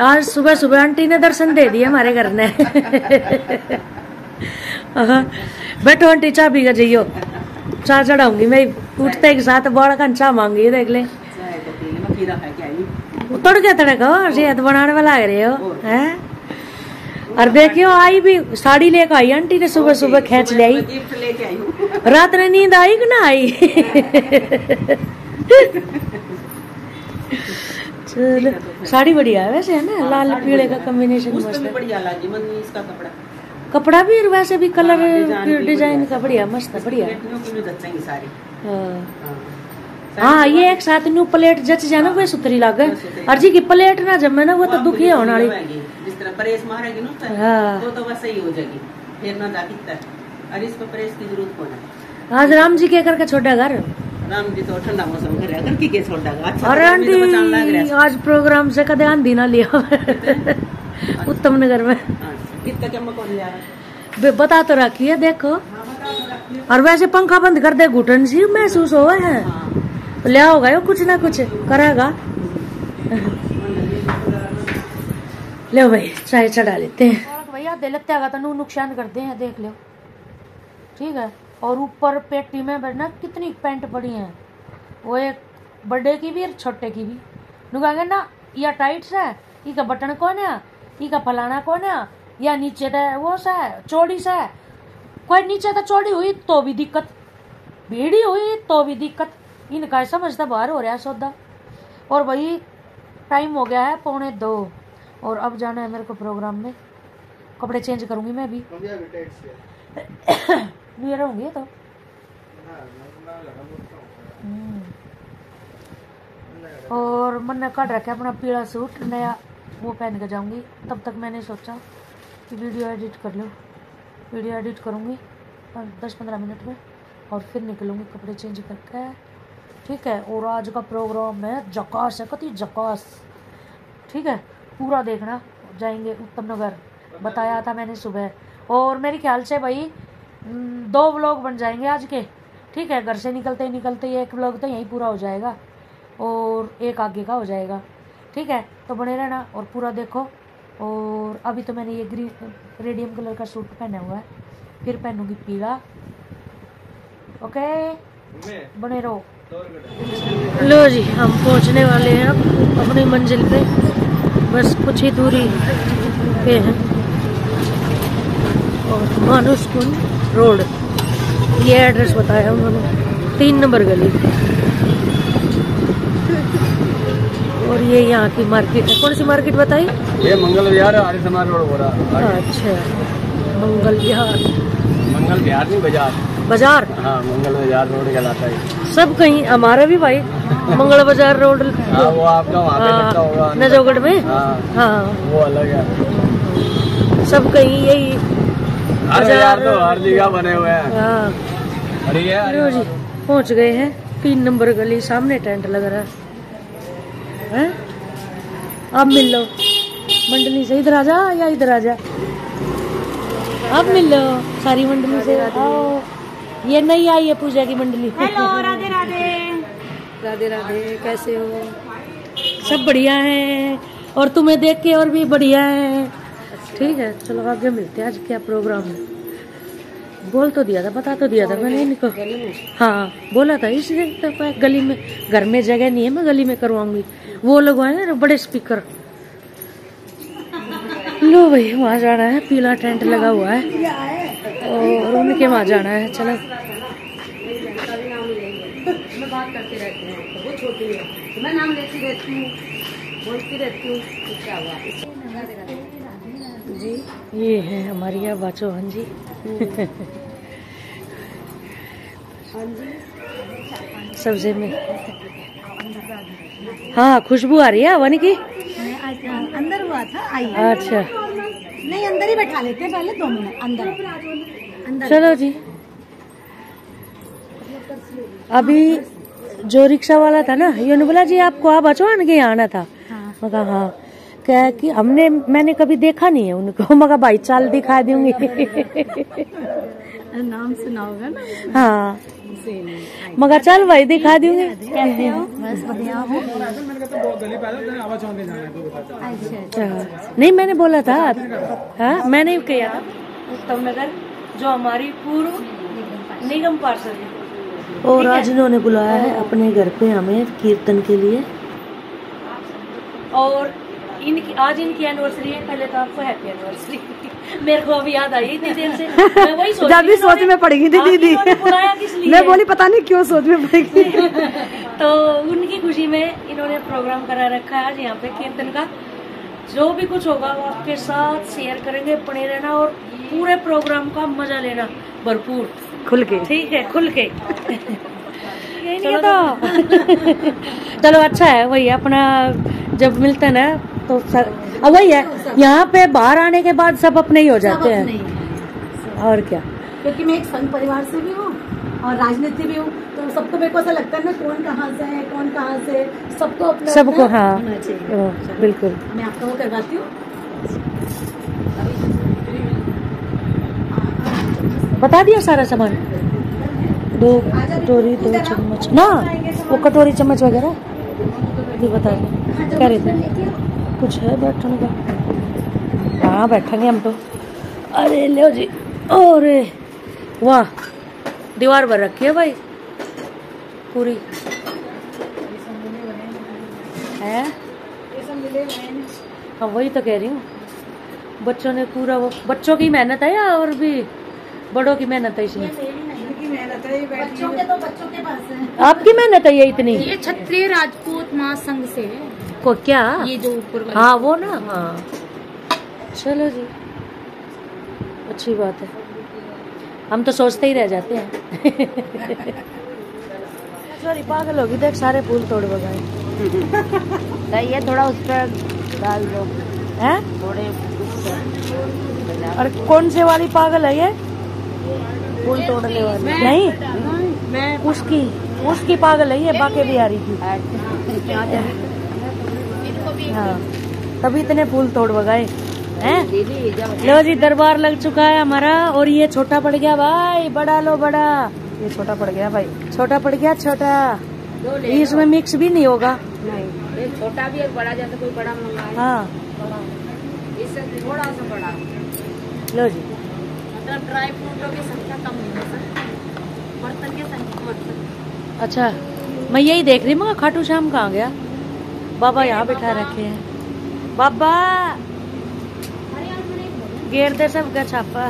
आज सुबह सुबह आंटी ने दर्शन दे दिए हमारे घर ने। बैठो आंटी चाय पी कर जाइयो। चाय चढ़ाऊँगी मैं उठते के साथ बड़ा का चाय मांगी देख ले। के आई तोड़ के बनाने वाला लग रहे हो हैं? और देखियो आई भी साड़ी लेकर आई आंटी ने सुबह सुबह खींच ले आई। रात में नींद आई कि ना आई? चलो साड़ी बढ़िया है वैसे है ना? लाल पीले का कॉम्बिनेशन मस्त है। बढ़िया लगी मनी इसका कपड़ा। कपड़ा भी और वैसे भी कलर हाँ, डिज़ाइन बढ़िया। का बढ़िया मस्त है बढ़िया हाँ। हाँ। हाँ। ये एक साथ न्यू प्लेट जच जाना वह सुतरी लागे। और जी की प्लेट ना जमे ना वो तो दुखी होने वाली। जिस तरह मारेगी ना हाँ। तो तो वैसे ही हो जाएगी। फिर ना और इसको की ज़रूरत कौन है? आज राम जी के करके छोड़ा घर। राम जी तो ठंडा मौसम करे अगर की के छोड़ देगा अच्छा अरे तो आंटी आज प्रोग्राम से कदे आंधी ना लिया उत्तम नगर में। हाँ, कितना क्या मकौन लिया? बता तो रखी है देखो। हाँ, तो। और वैसे पंखा बंद कर दे घुटन सी महसूस हो है। हाँ। तो लिया होगा यो कुछ ना कुछ करेगा। लो भाई चाय चढ़ा लेते हैं। भैया दिल त्यागा तो नुकसान करते हैं देख लो। ठीक है? और ऊपर पेटी में ना कितनी पैंट पड़ी है। वो एक बड़े की भी और छोटे की भी। नुकागे ना या टाइट सा है ई का बटन कौन है ई का फलाना कौन है या नीचे तो वो सा है चौड़ी सा है। कोई नीचे तो चौड़ी हुई तो भी दिक्कत। भीड़ी हुई तो भी दिक्कत। इनका समझता बाहर हो रहा है सौदा। और भाई टाइम हो गया है पौने दो। और अब जाना है मेरे को प्रोग्राम में। कपड़े चेंज करूँगी मैं भी। ईयर होंगे तो। और मैंने काट रखा अपना पीला सूट नया वो पहन के जाऊँगी। तब तक मैंने सोचा कि वीडियो एडिट कर लो। वीडियो एडिट करूँगी दस पंद्रह मिनट में और फिर निकलूँगी कपड़े चेंज करके। ठीक है और आज का प्रोग्राम है जकास है कति जकास। ठीक है पूरा देखना जाएँगे उत्तम नगर। बताया था मैंने सुबह। और मेरे ख्याल से भाई दो व्लॉग बन जाएँगे आज के। ठीक है, घर से निकलते ही निकलते ही एक व्लॉग तो यहीं पूरा हो जाएगा और एक आगे का हो जाएगा। ठीक है तो बने रहना और पूरा देखो। और अभी तो मैंने ये ग्रीन रेडियम कलर का सूट पहना हुआ है। फिर पहनूँगी पीला। ओके बने रहो। लो जी, हम पहुँचने वाले हैं अब अपनी मंजिल पे। बस कुछ ही दूरी पे हैं। मानुषकुंड रोड। ये एड्रेस बताया उन्होंने। तीन नंबर गली। और ये यहाँ की मार्केट है। कौन सी मार्केट बताई? ये मंगल विहार आर्य समाज रोड हो रहा अच्छा। मंगल विहार। मंगल विहार नहीं बाज़ार। बाज़ार? हाँ मंगल बाज़ार रोड कहलाता है। सब कहीं हमारा भी भाई मंगल बाज़ार रोड। हाँ वो आपका वहाँ पे होगा। हाँ, नजोगढ़ में? हाँ हाँ। वो अलग है। सब कहीं यही हर बाज़ार। तो हर जगह बने हुए हैं। हाँ। ये जी पहुँच गए हैं। तीन नंबर गली सामने टेंट लग रहा है। हैं? अब मिल लो। मंडली से इधर आ जा या इधर आ जा। अब मिल लो। सारी मंडली से। आओ। ये नहीं आई है पूजा की मंडली। हेलो राधे राधे। राधे राधे कैसे हो? सब बढ़िया है। और तुम्हें देख के और भी बढ़िया है। ठीक है, चलो आगे मिलते हैं। आज क्या प्रोग्राम है? बोल तो दिया था, बता तो दिया था मैंने इनको। हाँ बोला था, इसलिए तो गली में, घर में जगह नहीं है, मैं गली में करवाऊँगी। वो लगवाए ना, बड़े स्पीकर लो भाई, वहाँ जाना है, पीला टेंट लगा हुआ है। और उनके वहाँ जाना है, चलो। जी ये है हमारी अब चौहान जी। सबसे में। हाँ खुशबू आ रही है हवन की? अंदर हुआ था आई। अच्छा। नहीं अंदर ही बैठा लेते पहले दो मिनट अंदर। अंदर। चलो जी। अभी जो रिक्शा वाला था ना ये ने बोला जी आपको आप अचवान के यहाँ आना था? मैं कहा हाँ। क्या कि हमने मैंने कभी देखा नहीं है उनको। मगर भाई चाल दिखा दूँगी। नाम सुना होगा ना? हाँ। मगर चल भाई दिखा दूँगी। अच्छा। नहीं मैंने बोला था। हाँ मैंने किया था। उत्तम नगर जो हमारी पूर्व निगम पार्षद और आज इन्होंने बुलाया है अपने घर पे हमें कीर्तन के लिए। और इनकी आज इनकी एनिवर्सरी है पहले तो आपको हैप्पी एनिवर्सरी मेरे को अभी याद आई इतनी देर से। मैं वही सोच जब भी सोच में पड़ेगी थी हाँ, दीदी। मैं बोली पता नहीं क्यों सोच में पड़ेगी। तो उनकी खुशी में इन्होंने प्रोग्राम करा रखा है आज यहाँ पे कीर्तन का। जो भी कुछ होगा वो आपके साथ शेयर करेंगे बने रहना और पूरे प्रोग्राम का मज़ा लेना भरपूर। खुल के। ठीक है खुल के। चलो तो। चलो अच्छा है वही अपना जब मिलते हैं ना तो सर अब वही है यहाँ पे बाहर आने के बाद सब अपने ही हो जाते हैं। और क्या? क्योंकि मैं एक संघ परिवार से भी हूँ और राजनीति भी हूँ तो सबको मेरे को ऐसा लगता है ना कौन कहाँ से है कौन कहाँ से सबको अपना सबको हाँ। बिल्कुल। मैं आपका वो करवाती हूँ। बता दिया सारा सामान। दो कटोरी दो चम्मच। ना वो कटोरी चम्मच वगैरह? भी बता दिया कह रहे थे कुछ है बैठने का? हाँ बैठेंगे हम तो? अरे लो जी अरे वाह दीवार भर रखी है भाई पूरी। है? हाँ वही तो कह रही हूँ। बच्चों ने पूरा वो बच्चों की मेहनत है या और भी बड़ों की मेहनत है इसमें? बच्चों के तो बच्चों के पास है। आपकी मेहनत है ये इतनी? ये क्षत्रिय राजपूत महासंघ से है। को क्या? ये जो ऊपर हाँ वो ना? हाँ। चलो जी। अच्छी बात है। हम तो सोचते ही रह जाते हैं। सॉरी पागल होगी देख सारे फूल तोड़ बगाए ये थोड़ा उस पर डाल दो। हैं? थोड़े और कौन से वाली पागल है ये? फूल तोड़ने वाली। नहीं। मैं उसकी उसकी पागल है ये बाके बिहारी की। हाँ। तभी इतने फूल तोड़ बगाए हैं? लो जी दरबार लग चुका है हमारा और ये छोटा पड़ गया भाई बड़ा लो बड़ा। ये छोटा पड़ गया भाई छोटा पड़ गया छोटा। इसमें मिक्स भी नहीं होगा। नहीं छोटा भी एक बड़ा जैसे कोई बड़ा मंगाए। हाँ। इससे थोड़ा सा बड़ा। लो जी। मतलब ड्राई फ्रूटों की संख्या कम नहीं है सर। बर्तन की संख्या अच्छा मैं यही देख रही हूँ खाटू श्याम कहाँ गया? बाबा यहाँ बिठा रखे हैं। बाबा! गेर दे सब का छापा।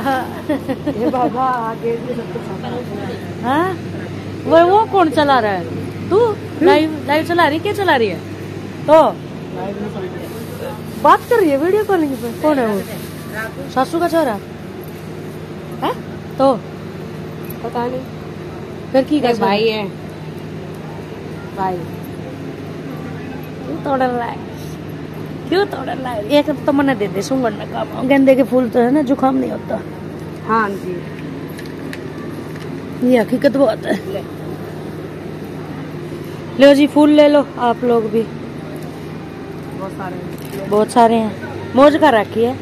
ये बाबा आगे भी सबको छापा। हाँ? वो वो कौन चला रहा है? तू? लाइव लाइव चला रही क्या चला रही है? तो? बात कर रही है वीडियो कॉलिंग पे। कौन है वो? सासू का छोरा? है? तो? पता नहीं। फिर की भाई है। भाई। है। क्यों एक तो मैंने दे दे सुंगड़ में काम। गेंदे के फूल तो है ना जुकाम नहीं होता। हाँ जी। ये हकीकत बहुत है। लो। जी फूल ले लो आप लोग भी। बहुत सारे बहुत सारे हैं। मौज कर रखी है।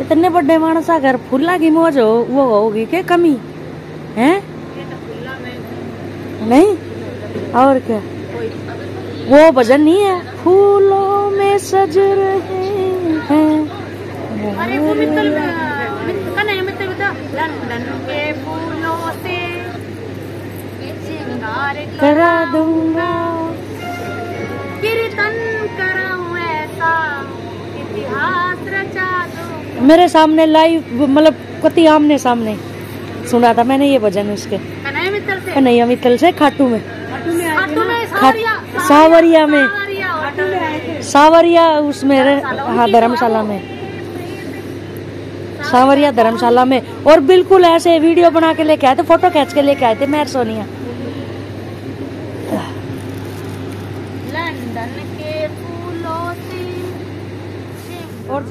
इतने बड़े मानस अगर फूला की मौज हो वो होगी क्या कमी? है? नहीं। और क्या? वो भजन नहीं है? फूलों में सज रहे हैं। अरे वो मित्तल का नहीं मित्तल बता लंदन के फूलों से श्रृंगार करा दूँगा। कीर्तन कराऊं ऐसा इतिहास रचा दूँ मेरे सामने लाइव मतलब कति आमने सामने सुना था मैंने ये भजन उसके। कन्हैया मित्तल से? कन्हैया मित्तल से खाटू में। खाटू में खाट- में सावरिया में। सावरिया उसमें हाँ धर्मशाला में। सावरिया धर्मशाला में। और बिल्कुल ऐसे वीडियो बना के लेके आए थे फ़ोटो खींच के लेके आए थे मैं और सोनिया। लंदन के और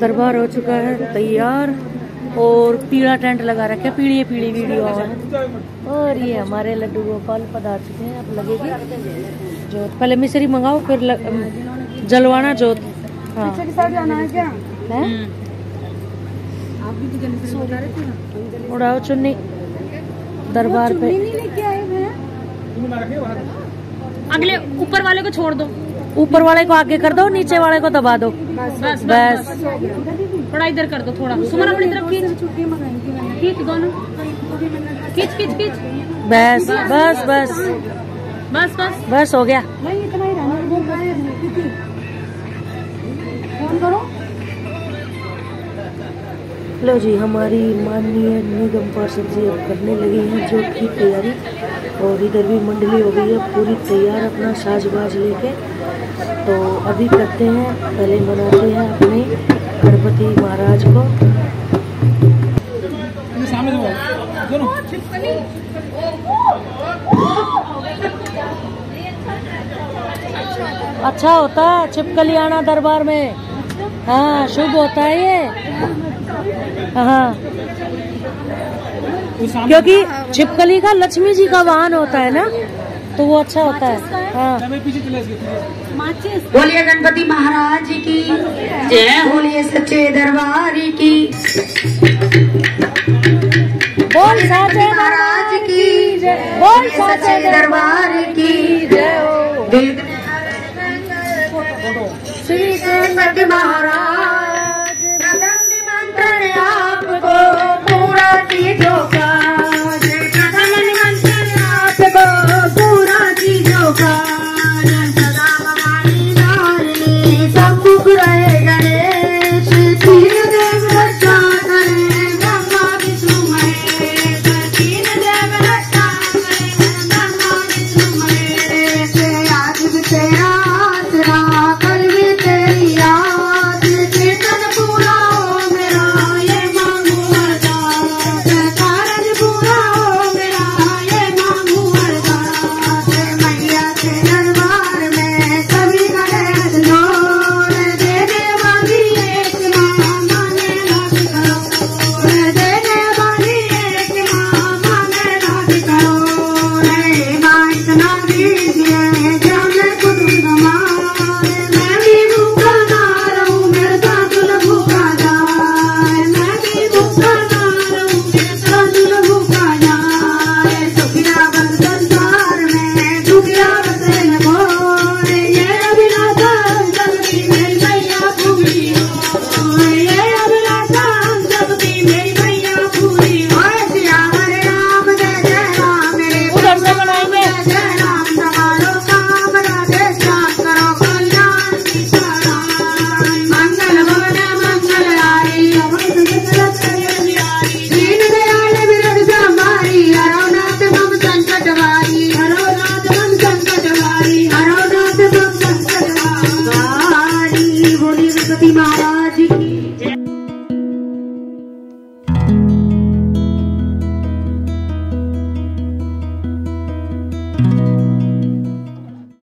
दरबार हो चुका है तैयार। और पीला टेंट लगा रखे है पीली पीली वीडियो है और ये हमारे लड्डू गोपाल पधार चुके हैं अब लगेगी। जो पहले मिश्री मंगाओ फिर लग, जलवाना जोत। हाँ। पीछे की साइड जाना है क्या? है? आप भी तो जल्दी से बता रहे थे ना। उड़ाओ चुन्नी दरबार पे। नहीं लेके आए भैया अगले ऊपर वाले को छोड़ दो। ऊपर वाले को आगे कर दो नीचे वाले को दबा दो। बस, बस बस। बस। थोड़ा इधर कर दो थोड़ा। सुमन अपनी तरफ़ खींच। खींच दोनों। खींच खींच खींच। बस बस बस। बस बस। बस हो गया। नहीं इतना ही रहना इधर गायब कितनी फ़ोन करो। लो जी हमारी माननीय निगम पार्षद जी अब करने लगी हैं जो की तैयारी और इधर भी मंडली हो गई है पूरी तैयार अपना साजबाज लेके। तो अभी करते हैं पहले मनाते हैं अपने। गणपति महाराज को। अच्छा होता है छिपकली आना दरबार में। हाँ शुभ होता है ये। हाँ। क्योंकि छिपकली का लक्ष्मी जी का वाहन होता है ना? तो वो अच्छा होता है। हाँ। बोलिए गणपति महाराज की। जय बोलिए सच्चे दरबार की। बोल साचे महाराज की। बोल बोलिए सच्चे दरबार की। जय हो। श्री गणपति महाराज